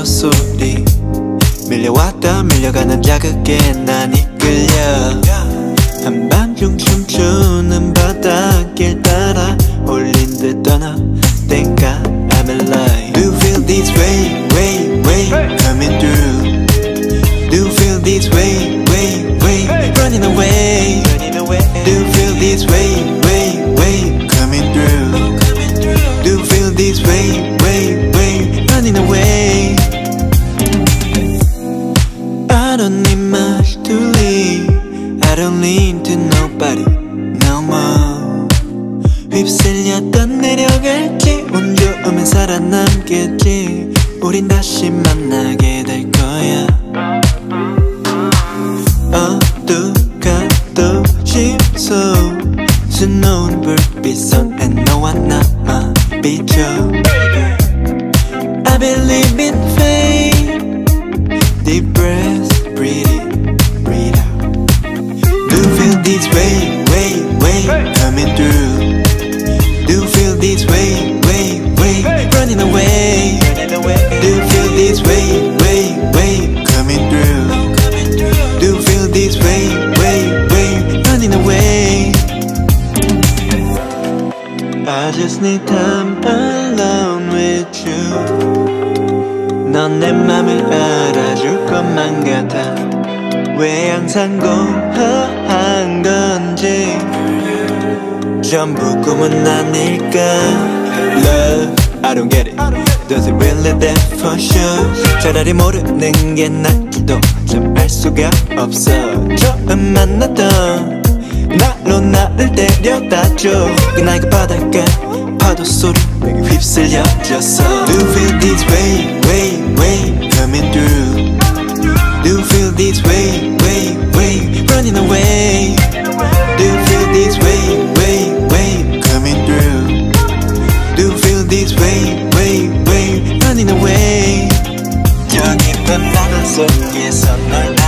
멈춰 소리 밀려왔다 밀려가는 자극에 난 이끌려 한밤중 춤추는 바다 to leave I don't need to nobody no more 휩쓸렸던 내려갈지 운 좋으면 살아남겠지 우린 다시 만나게 될 거야 어두가도 심소 수놓은 불빛 선에 너와 나만 비춰 I believe in fate Deep breath, feel this way, way, way Coming through Do you feel this way, way, way Running away Do you feel this way, way, way Coming through Do you feel this way, way, way Running away I just need time alone with you 넌 내 맘을 알아줄 것만 같아 왜 항상 고요 전부 꿈은 아닐까 Love, I don't get it Does it really that for sure 차라리 모르는 게 낫지도 좀알 수가 없어 처음 만났던 날로 나를 때려다줘 그날 그 바닷가 파도 소리 휩쓸려졌어 Do feel this way, way, way Coming through Yes, I'm not.